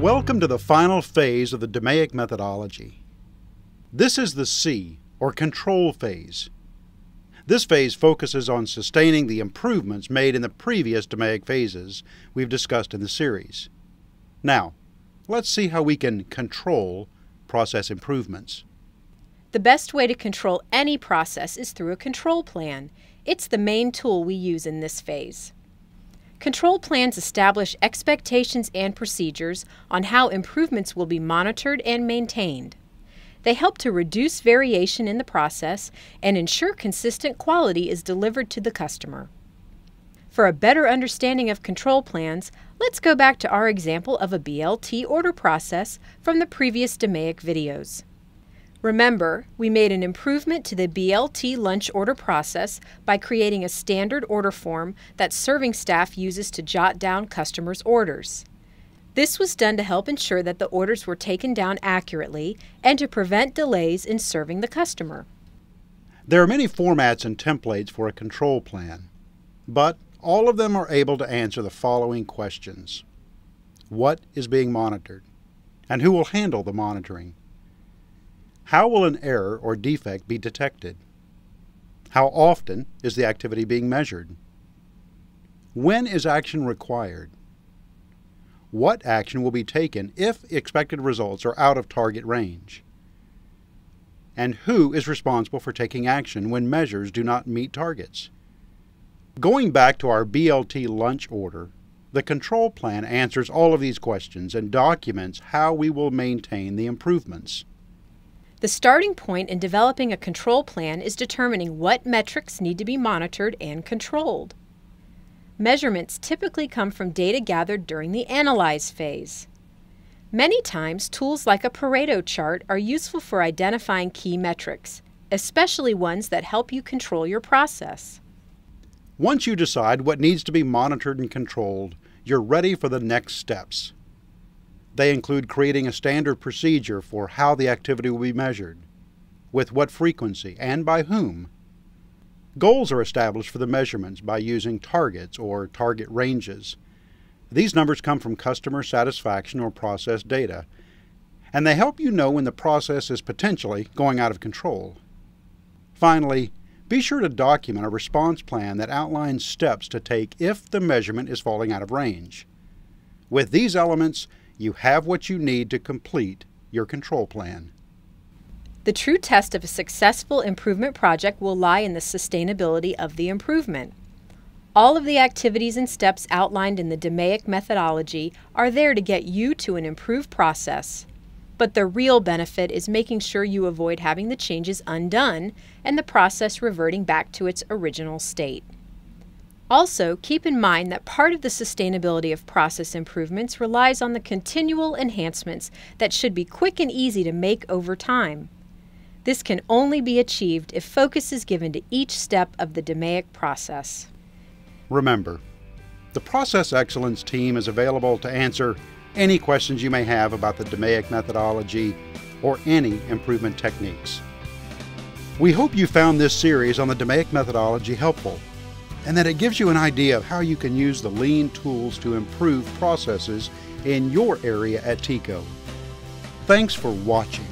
Welcome to the final phase of the DMAIC methodology. This is the C, or control phase. This phase focuses on sustaining the improvements made in the previous DMAIC phases we've discussed in the series. Now, let's see how we can control process improvements. The best way to control any process is through a control plan. It's the main tool we use in this phase. Control plans establish expectations and procedures on how improvements will be monitored and maintained. They help to reduce variation in the process and ensure consistent quality is delivered to the customer. For a better understanding of control plans, let's go back to our example of a BLT order process from the previous DMAIC videos. Remember, we made an improvement to the BLT lunch order process by creating a standard order form that serving staff uses to jot down customers' orders. This was done to help ensure that the orders were taken down accurately and to prevent delays in serving the customer. There are many formats and templates for a control plan, but all of them are able to answer the following questions. What is being monitored? And who will handle the monitoring? How will an error or defect be detected? How often is the activity being measured? When is action required? What action will be taken if expected results are out of target range? And who is responsible for taking action when measures do not meet targets? Going back to our BLT lunch order, the control plan answers all of these questions and documents how we will maintain the improvements. The starting point in developing a control plan is determining what metrics need to be monitored and controlled. Measurements typically come from data gathered during the analyze phase. Many times, tools like a Pareto chart are useful for identifying key metrics, especially ones that help you control your process. Once you decide what needs to be monitored and controlled, you're ready for the next steps. They include creating a standard procedure for how the activity will be measured, with what frequency, and by whom. Goals are established for the measurements by using targets or target ranges. These numbers come from customer satisfaction or process data, and they help you know when the process is potentially going out of control. Finally, be sure to document a response plan that outlines steps to take if the measurement is falling out of range. With these elements, you have what you need to complete your control plan. The true test of a successful improvement project will lie in the sustainability of the improvement. All of the activities and steps outlined in the DMAIC methodology are there to get you to an improved process. But the real benefit is making sure you avoid having the changes undone and the process reverting back to its original state. Also, keep in mind that part of the sustainability of process improvements relies on the continual enhancements that should be quick and easy to make over time. This can only be achieved if focus is given to each step of the DMAIC process. Remember, the Process Excellence team is available to answer any questions you may have about the DMAIC methodology or any improvement techniques. We hope you found this series on the DMAIC methodology helpful and that it gives you an idea of how you can use the lean tools to improve processes in your area at TECO. Thanks for watching.